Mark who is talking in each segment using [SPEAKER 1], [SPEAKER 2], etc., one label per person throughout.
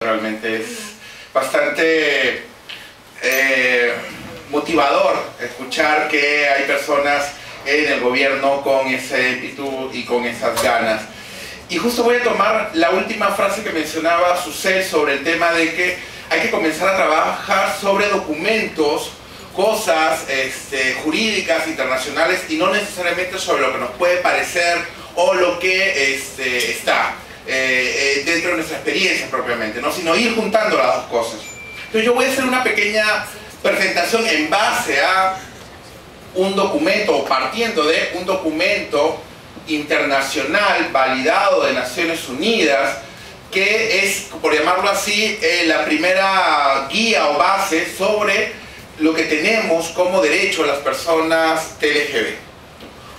[SPEAKER 1] Realmente es bastante eh, motivador escuchar que hay personas en el gobierno con ese ímpetu y con esas ganas. Y justo voy a tomar la última frase que mencionaba Susel sobre el tema de que hay que comenzar a trabajar sobre documentos, cosas este, jurídicas, internacionales y no necesariamente sobre lo que nos puede parecer o lo que este, está eh, eh, dentro de nuestra experiencia propiamente, ¿no? sino ir juntando las dos cosas. Entonces yo voy a hacer una pequeña presentación en base a un documento o partiendo de un documento internacional validado de Naciones Unidas que es, por llamarlo así, eh, la primera guía o base sobre lo que tenemos como derecho a las personas TLGB.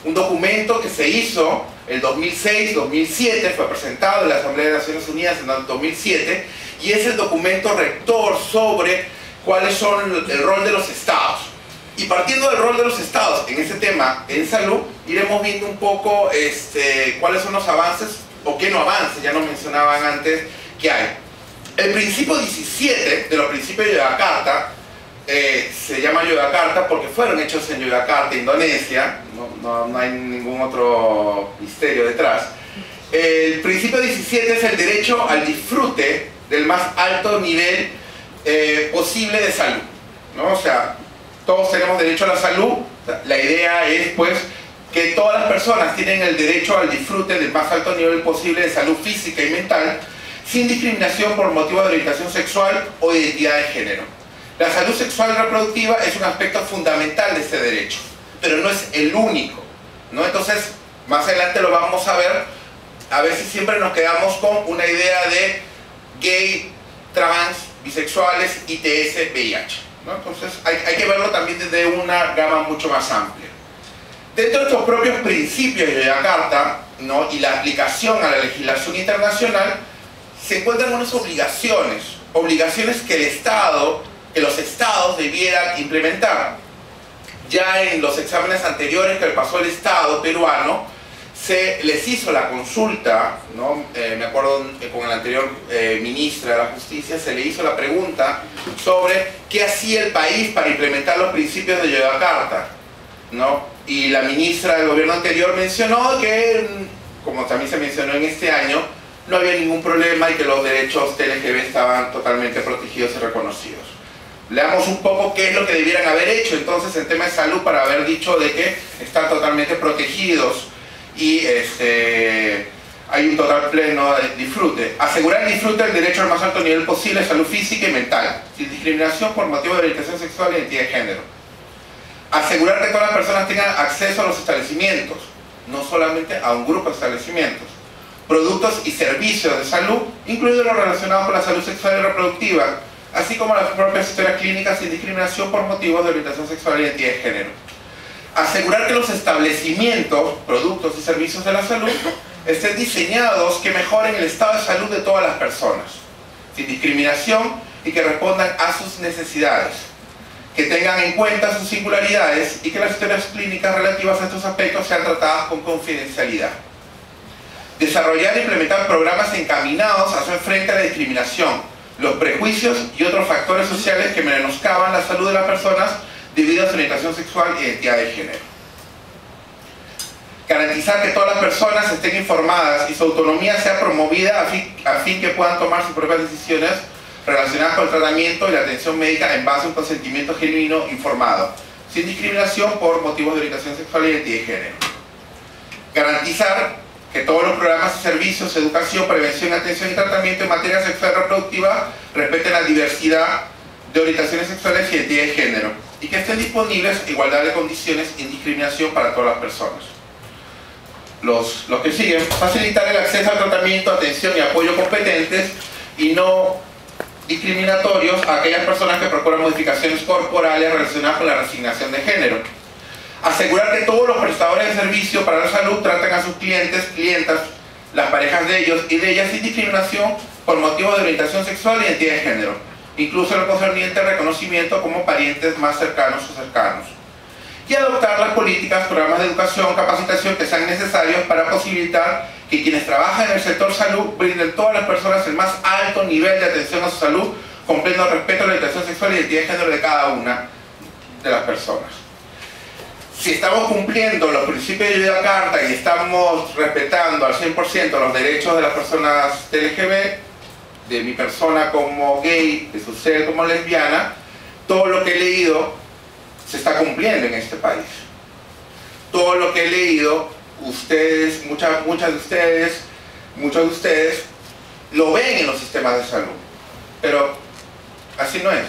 [SPEAKER 1] Un documento que se hizo el 2006-2007, fue presentado en la Asamblea de Naciones Unidas en el 2007, y es el documento rector sobre cuáles son el rol de los estados. Y partiendo del rol de los estados en ese tema, en salud, iremos viendo un poco este, cuáles son los avances o qué no avances, ya nos mencionaban antes que hay. El principio 17 de los principios de Yakarta, eh, se llama Yogyakarta porque fueron hechos en Yogyakarta, Indonesia, no, no, hay ningún otro misterio detrás. El principio 17 es el derecho al disfrute del más alto nivel eh, posible de salud. ¿no? O sea, todos tenemos derecho a la salud, la idea es pues que todas las personas tienen el derecho al disfrute del más alto nivel posible de salud física y mental, sin discriminación por motivo de orientación sexual o identidad de género. La salud sexual reproductiva es un aspecto fundamental de este derecho, pero no es el único. ¿no? Entonces, más adelante lo vamos a ver, a veces siempre nos quedamos con una idea de gay, trans, bisexuales, ITS, VIH. Entonces hay, que verlo también desde una gama mucho más amplia. Dentro de estos propios principios de la Carta ¿no? y la aplicación a la legislación internacional, se encuentran unas obligaciones, obligaciones que el Estado, que los Estados debieran implementar. Ya en los exámenes anteriores que pasó el Estado peruano, se les hizo la consulta, ¿no? Eh, me acuerdo con el anterior eh, ministro de la Justicia, se le hizo la pregunta sobre qué hacía el país para implementar los principios de Yogyakarta. ¿no? Y la ministra del gobierno anterior mencionó que, como también se mencionó en este año, no había ningún problema y que los derechos LGB estaban totalmente protegidos y reconocidos. Leamos un poco qué es lo que debieran haber hecho entonces en tema de salud para haber dicho de que están totalmente protegidos y este, hay un total pleno de disfrute. Asegurar el disfrute del derecho al más alto nivel posible de salud física y mental, sin discriminación por motivo de orientación sexual y identidad de género. Asegurar que todas las personas tengan acceso a los establecimientos, no solamente a un grupo de establecimientos. Productos y servicios de salud, incluidos los relacionados con la salud sexual y reproductiva, así como las propias historias clínicas sin discriminación por motivos de orientación sexual y identidad de género asegurar que los establecimientos, productos y servicios de la salud estén diseñados que mejoren el estado de salud de todas las personas, sin discriminación y que respondan a sus necesidades, que tengan en cuenta sus singularidades y que las historias clínicas relativas a estos aspectos sean tratadas con confidencialidad. Desarrollar e implementar programas encaminados a hacer frente a la discriminación, los prejuicios y otros factores sociales que menoscaban la salud de las personas debido a su orientación sexual y identidad de género. Garantizar que todas las personas estén informadas y su autonomía sea promovida a fin, a que puedan tomar sus propias decisiones relacionadas con el tratamiento y la atención médica en base a un consentimiento genuino informado, sin discriminación por motivos de orientación sexual y identidad de género. Garantizar que todos los programas y servicios, educación, prevención, atención y tratamiento en materia sexual y reproductiva respeten la diversidad de orientaciones sexuales y identidad de género y que estén disponibles igualdad de condiciones y discriminación para todas las personas. Los, los que siguen, facilitar el acceso al tratamiento, atención y apoyo competentes y no discriminatorios a aquellas personas que procuran modificaciones corporales relacionadas con la resignación de género. Asegurar que todos los prestadores de servicio para la salud traten a sus clientes, clientas, las parejas de ellos y de ellas sin discriminación por motivo de orientación sexual y identidad de género incluso lo concerniente al reconocimiento como parientes más cercanos o cercanos, y adoptar las políticas, programas de educación, capacitación que sean necesarios para posibilitar que quienes trabajan en el sector salud brinden a todas las personas el más alto nivel de atención a su salud con pleno respeto a la orientación sexual y identidad de género de cada una de las personas. Si estamos cumpliendo los principios de la Carta y estamos respetando al 100% los derechos de las personas LGB, de mi persona como gay, de su ser como lesbiana, todo lo que he leído se está cumpliendo en este país. Todo lo que he leído, ustedes, muchas, muchas de ustedes, muchos de ustedes, lo ven en los sistemas de salud. Pero así no es.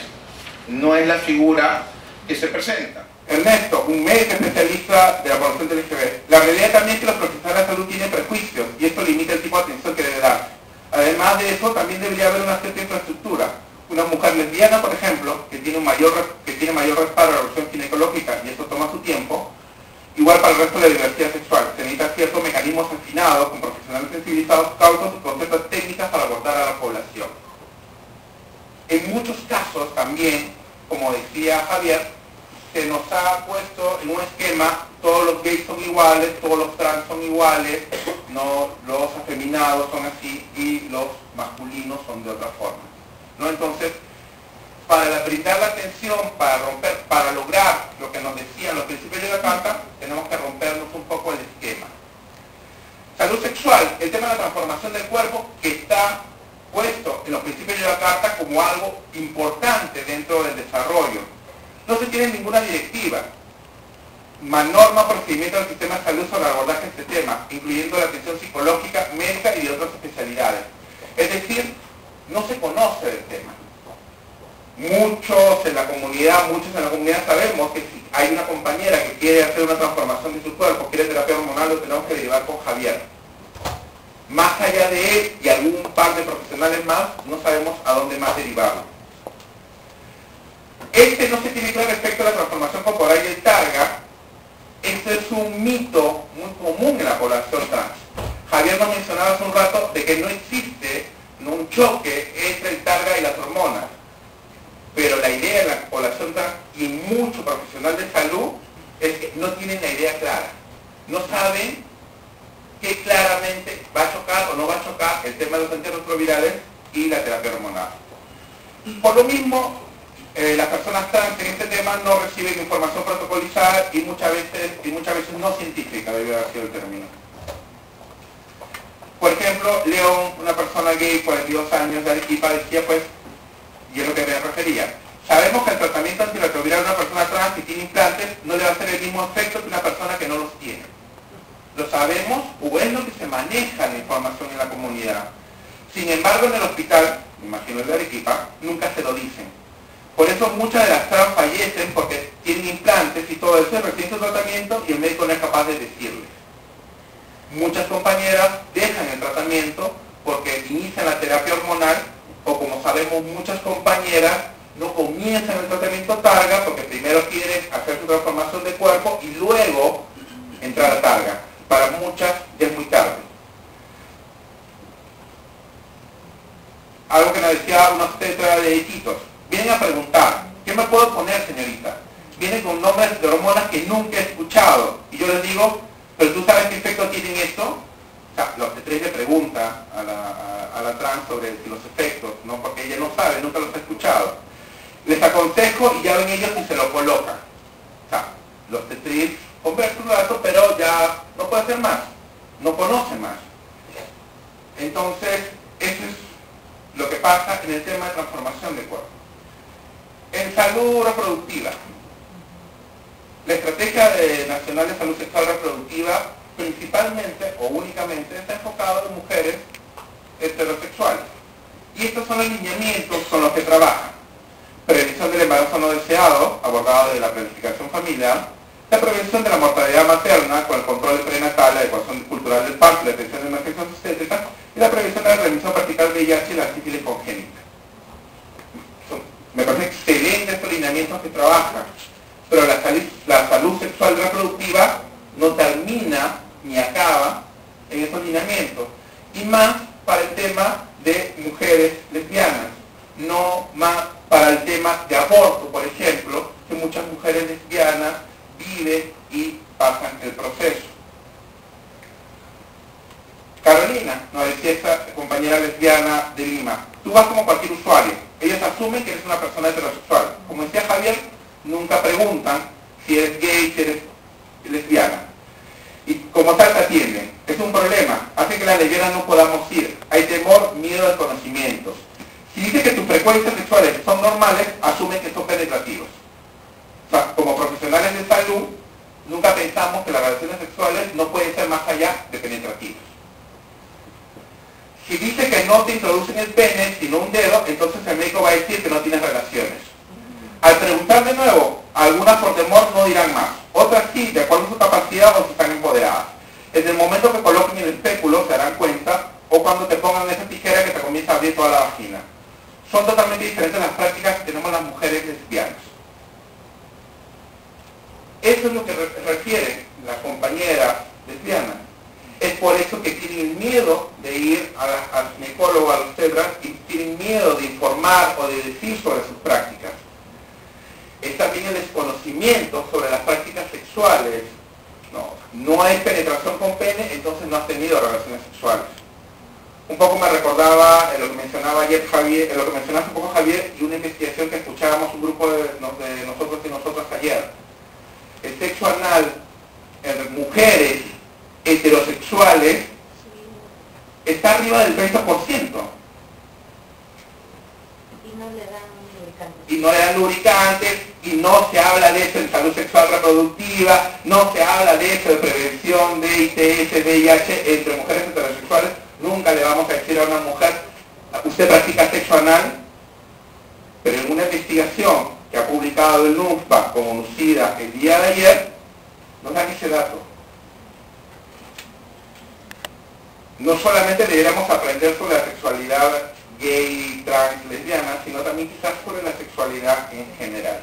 [SPEAKER 1] No es la figura que se presenta. Ernesto, un médico especialista de la población del LGBT. La realidad también es que los profesionales de salud tienen prejuicios y esto limita el tipo de atención que debe dar. Además de eso, también debería haber una cierta infraestructura. Una mujer lesbiana, por ejemplo, que tiene, mayor, que tiene mayor respaldo a la evolución ginecológica y esto toma su tiempo, igual para el resto de la diversidad sexual. Se necesitan ciertos mecanismos afinados con cautos y conceptos técnicas para abordar a la población. En muchos casos también, como decía Javier, se nos ha puesto en un esquema, todos los gays son iguales, todos los trans son iguales, los afeminados son así y los masculinos son de otra forma. Entonces, para brindar la atención, para romper, para lograr lo que nos decían los principios de la carta, tenemos que rompernos un poco el. Salud sexual, el tema de la transformación del cuerpo que está puesto en los principios de la carta como algo importante dentro del desarrollo no se tiene ninguna directiva, más norma procedimiento del sistema de salud sobre el abordaje de este tema, incluyendo la atención psicológica, médica y de otras especialidades. Es decir, no se conoce del tema. Muchos en la comunidad, muchos en la comunidad sabemos que si hay una compañera que quiere hacer una transformación de su cuerpo, quiere terapia hormonal, lo tenemos que derivar con Javier. Más allá de él y algún par de profesionales más, no sabemos a dónde más derivarlo. Este no se tiene claro respecto a la transformación corporal y el targa. Esto es un mito muy común en la población trans. Javier nos mencionaba hace un rato de que no existe un choque entre el targa y las hormonas. Pero la idea de la población trans y mucho profesional de salud es que no tienen la idea clara. No saben qué claramente va a chocar o no va a chocar el tema de los antirretrovirales y la terapia hormonal. Por lo mismo, eh, las personas trans en este tema no reciben información protocolizada y muchas veces, y muchas veces no científica, debe haber sido el término. Por ejemplo, León, una persona gay, 42 años de Arequipa, decía pues, y es lo que me refería, sabemos que el tratamiento antirretroviral de una persona trans que tiene implantes no le va a hacer el mismo efecto que una persona que no los tiene. Lo sabemos o es lo que se maneja la información en la comunidad. Sin embargo, en el hospital, imagino el de Arequipa, nunca se lo dicen por eso muchas de las trans fallecen porque tienen implantes y todo eso, recién su tratamiento y el médico no es capaz de decirles. Muchas compañeras dejan el tratamiento porque inician la terapia hormonal o como sabemos muchas compañeras no comienzan el tratamiento targa porque primero quieren hacer su transformación de cuerpo y luego entrar a targa. Para muchas es muy tarde. Algo que nos decía una obstetra de Iquitos vienen a preguntar, ¿qué me puedo poner, señorita? Vienen con nombres de hormonas que nunca he escuchado. Y yo les digo, ¿pero tú sabes qué efecto tienen esto? O sea, tres le pregunta a la, trans sobre los efectos, ¿no? Porque ella no sabe, nunca los ha escuchado. Les aconsejo y ya ven ellos y se lo colocan. O sea, los tetris conversan un rato, pero ya no puede hacer más. No conoce más. Entonces, eso es lo que pasa en el tema de transformación de cuerpo. En salud reproductiva. La estrategia nacional de salud sexual reproductiva principalmente o únicamente está enfocada en mujeres heterosexuales. Y estos son los lineamientos con los que trabajan. Prevención del embarazo no deseado, abordado de la planificación familiar, la prevención de la mortalidad materna con el control prenatal, la adecuación cultural del parto, la atención de emergencias obstétricas y la prevención de la remisión vertical de VIH y la sífilis congénita. Excelente estos lineamientos que trabajan, pero la salud, sexual reproductiva no termina ni acaba en estos lineamientos. Y más para el tema de mujeres lesbianas. No, más, para el tema de aborto, por ejemplo, que muchas mujeres lesbianas viven y pasan el proceso. Carolina, nos decía esta compañera lesbiana de Lima, tú vas como cualquier usuario, ellos asumen que eres una persona heterosexual. Como decía Javier, nunca preguntan si eres gay, si eres lesbiana. Y como tal te atienden. Es un problema, hace que las lesbianas no podamos ir. Hay temor, miedo a conocimientos. Si dice que tus frecuencias sexuales son normales, asumen que son penetrativos. O sea, como profesionales de salud, nunca pensamos que las relaciones sexuales no pueden ser más allá de penetrativas. Si dice que no te introducen el pene, sino un dedo, entonces el médico va a decir que no tienes relaciones. Al preguntar de nuevo, algunas por temor no dirán más, otras sí, de acuerdo a su capacidad o si están empoderadas. En el momento que coloquen el espéculo se darán cuenta, o cuando te pongan esa tijera que te comienza a abrir toda la vagina son totalmente diferentes las prácticas que tenemos las mujeres lesbianas. Eso es lo que refiere la compañera lesbiana. Es por eso que tienen miedo de ir al ginecólogo, a los cebras, y tienen miedo de informar o de decir sobre sus prácticas. Es también el desconocimiento sobre las prácticas sexuales. No, no hay penetración con pene, entonces no has tenido relaciones sexuales un poco me recordaba lo que mencionaba ayer Javier, lo que mencionaste un poco Javier y una investigación que escuchábamos un grupo de, nosotros y nosotras ayer. El sexo anal en mujeres heterosexuales está arriba del 30%.
[SPEAKER 2] Y no le dan lubricantes.
[SPEAKER 1] Y no le dan lubricantes, y se habla de eso en salud sexual reproductiva, no se habla de eso de prevención de ITS, VIH entre mujeres heterosexuales Nunca le vamos a decir a una mujer, usted practica sexo anal, pero en una investigación que ha publicado el NUFPA como Nucida el día de ayer, nos dan ese dato. No solamente deberíamos aprender sobre la sexualidad gay, trans, lesbiana, sino también quizás sobre la sexualidad en general.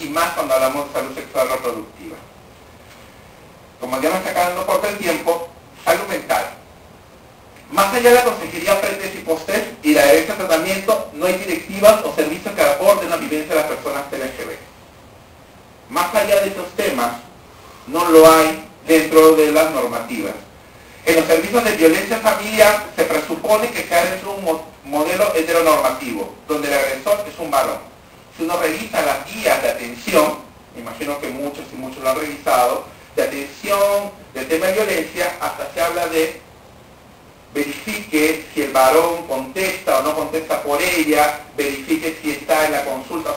[SPEAKER 1] Y más cuando hablamos de salud sexual reproductiva. Como ya nos está quedando corto el tiempo, salud mental. Más allá de la consejería pre y post y la derecha de tratamiento, no hay directivas o servicios que aporten la vivencia de las personas LGB. Más allá de estos temas, no lo hay dentro de las normativas. En los servicios de violencia familiar se presupone que ha dentro de un modelo heteronormativo, donde el agresor es un varón. Si uno revisa las guías de atención, imagino que muchos y muchos lo han revisado, de atención del tema de violencia, hasta se habla de verifique si el varón contesta o no contesta por ella, verifique si está en la consulta,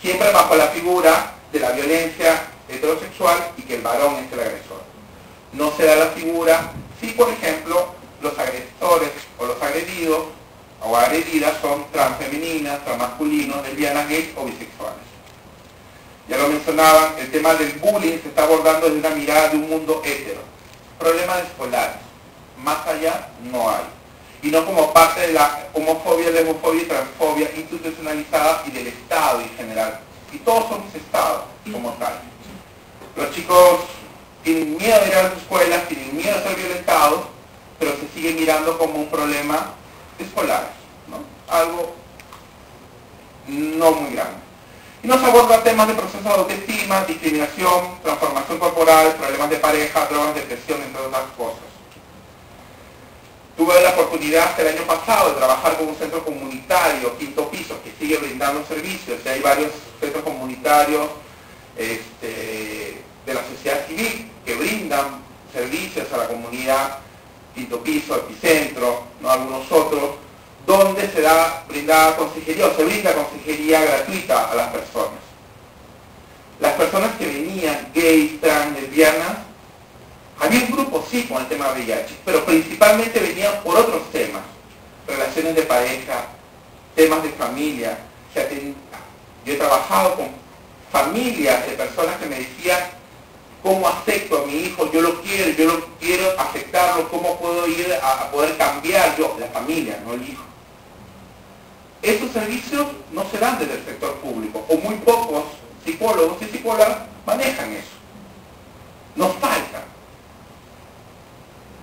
[SPEAKER 1] siempre bajo la figura de la violencia heterosexual y que el varón es el agresor. No se da la figura si, por ejemplo, los agresores o los agredidos o agredidas son transfemeninas, transmasculinos, lesbianas, gays o bisexuales. Ya lo mencionaban, el tema del bullying se está abordando desde una mirada de un mundo hetero. Problemas escolares más allá no hay. Y no como parte de la homofobia, lesbofobia y transfobia institucionalizada y del Estado en general. Y todos somos Estado como tal. Los chicos tienen miedo de ir a las escuelas, tienen miedo de ser violentados, pero se sigue mirando como un problema escolar, ¿no? Algo no muy grande. Y nos aborda temas de procesos de autoestima, discriminación, transformación corporal, problemas de pareja, drogas, depresión, entre otras cosas. Tuve la oportunidad el año pasado de trabajar con un centro comunitario, quinto piso, que sigue brindando servicios. Hay varios centros comunitarios este, de la sociedad civil que brindan servicios a la comunidad, quinto piso, epicentro, ¿no? algunos otros, donde se da brindada consejería o se brinda consejería gratuita a las personas. Las personas que venían, gays, trans, lesbianas, había un grupo, sí, con el tema VIH, pero principalmente venían por otros temas. Relaciones de pareja, temas de familia. yo he trabajado con familias de personas que me decían, ¿cómo acepto a mi hijo? Yo lo quiero, yo lo quiero aceptarlo, ¿cómo puedo ir a, poder cambiar yo? La familia, no el hijo. Esos servicios no se dan desde el sector público, o muy pocos psicólogos y psicólogas manejan eso. Nos falta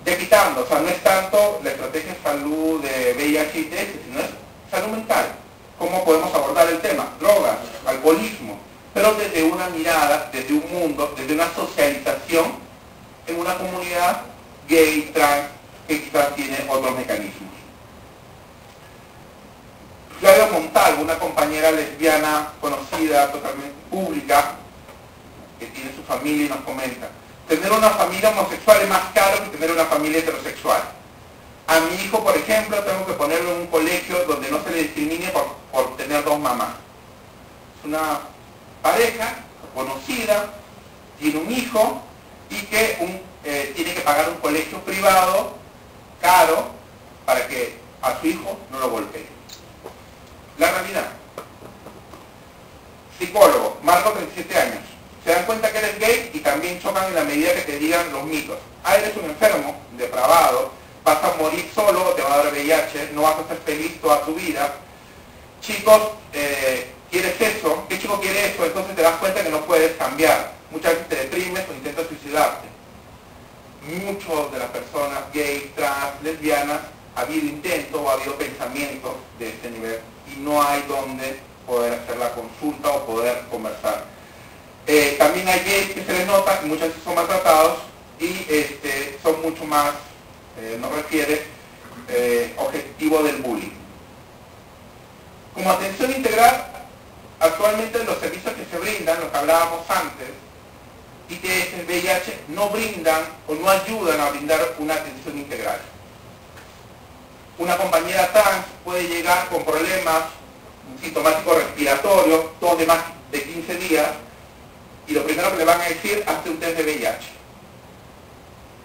[SPEAKER 1] evitando, o sea, no es tanto la estrategia de salud de VIH y TS, sino es salud mental. cómo podemos abordar el tema, drogas, alcoholismo, pero desde una mirada, desde un mundo, desde una socialización en una comunidad gay, trans, que quizás tiene otros mecanismos. Claudia Montalvo, una compañera lesbiana conocida, totalmente pública, que tiene su familia y nos comenta, tener una familia homosexual es más caro que tener una familia heterosexual. A mi hijo, por ejemplo, tengo que ponerlo en un colegio donde no se le discrimine por, tener dos mamás. Es una pareja conocida, tiene un hijo y que eh, tiene que pagar un colegio privado caro para que a su hijo no lo golpee. La realidad. Psicólogo, Marco 37 años. Se dan cuenta que eres gay y también chocan en la medida que te digan los mitos. Ah, eres un enfermo, depravado, vas a morir solo, te va a dar VIH, no vas a ser feliz toda tu vida. Chicos, eh, ¿quieres eso? ¿Qué chico quiere eso? Entonces te das cuenta que no puedes cambiar. Muchas veces te deprimes o intentas suicidarte. Muchos de las personas gay, trans, lesbianas, ha habido intentos o ha habido pensamientos de este nivel y no hay donde poder hacer la consulta o poder conversar. Eh, también hay gays que se les nota, y muchas veces son maltratados y este, son mucho más, eh, no refiere, eh, objetivo del bullying. Como atención integral, actualmente los servicios que se brindan, lo que hablábamos antes, ITS, VIH, no brindan o no ayudan a brindar una atención integral una compañera trans puede llegar con problemas sintomáticos respiratorios, todo de más de 15 días, y lo primero que le van a decir, hazte un test de VIH.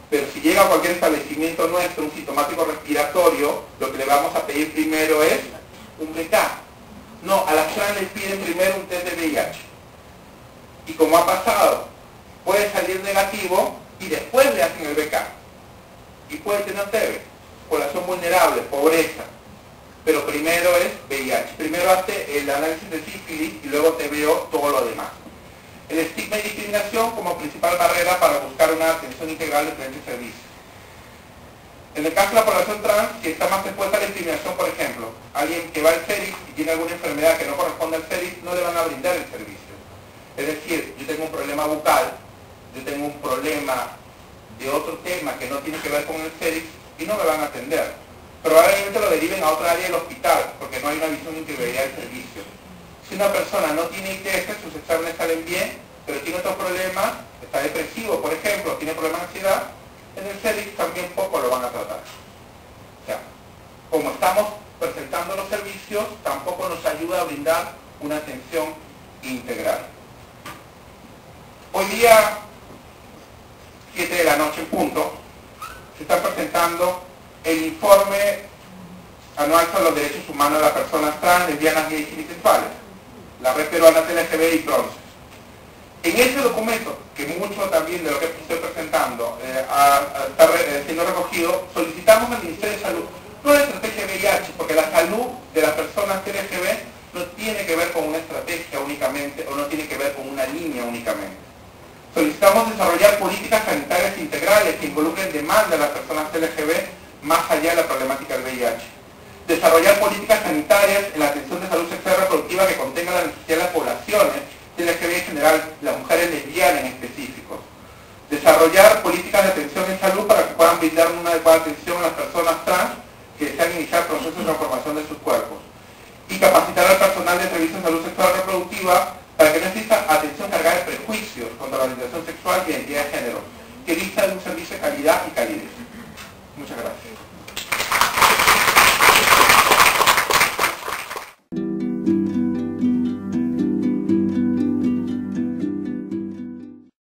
[SPEAKER 1] Pero si llega a cualquier establecimiento nuestro un sintomático respiratorio, lo que le vamos a pedir primero es un BK. No, a las trans les piden primero un test de VIH. Y como ha pasado, puede salir negativo y después le hacen el BK. Y puede tener TB población vulnerable, pobreza. Pero primero es VIH. Primero hace el análisis de sífilis y luego te veo todo lo demás. El estigma y discriminación como principal barrera para buscar una atención integral de diferentes servicios. En el caso de la población trans, si está más expuesta a la discriminación, por ejemplo, alguien que va al CERIS y tiene alguna enfermedad que no corresponde al CERIS, no le van a brindar el servicio. Es decir, yo tengo un problema bucal, yo tengo un problema de otro tema que no tiene que ver con el CERIS, y no me van a atender. Probablemente lo deriven a otra área del hospital, porque no hay una visión de integridad del servicio. Si una persona no tiene ITS, sus exámenes salen bien, pero tiene otros problemas, está depresivo, por ejemplo, tiene problemas de ansiedad, en el CELIX también poco lo van a tratar. O sea, como estamos presentando los servicios, tampoco nos ayuda a brindar una atención integral. Hoy día, 7 de la noche en punto, se está presentando el informe anual sobre los derechos humanos de las personas trans, lesbianas, gays y bisexuales, la red peruana LGB y bronce. En ese documento, que mucho también de lo que estoy presentando eh, está eh, siendo recogido, solicitamos al Ministerio de Salud no una estrategia VIH, porque la salud de las personas LGB no tiene que ver con una estrategia únicamente o no tiene que ver con una línea únicamente Solicitamos desarrollar políticas sanitarias integrales que involucren demanda de las personas LGB más allá de la problemática del VIH. Desarrollar políticas sanitarias en la atención de salud sexual reproductiva que contenga la necesidad de las poblaciones LGB en general, las mujeres lesbianas en específico. Desarrollar políticas